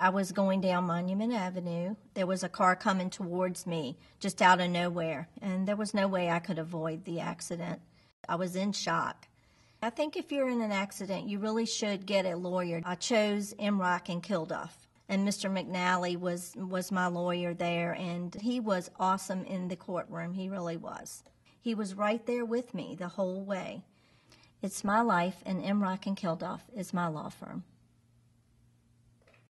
I was going down Monument Avenue. There was a car coming towards me just out of nowhere, and there was no way I could avoid the accident. I was in shock. I think if you're in an accident, you really should get a lawyer. I chose Emroch and Kilduff, and Mr. McNally was was my lawyer there, and he was awesome in the courtroom. He really was. He was right there with me the whole way. It's my life, and Emroch and Kilduff is my law firm.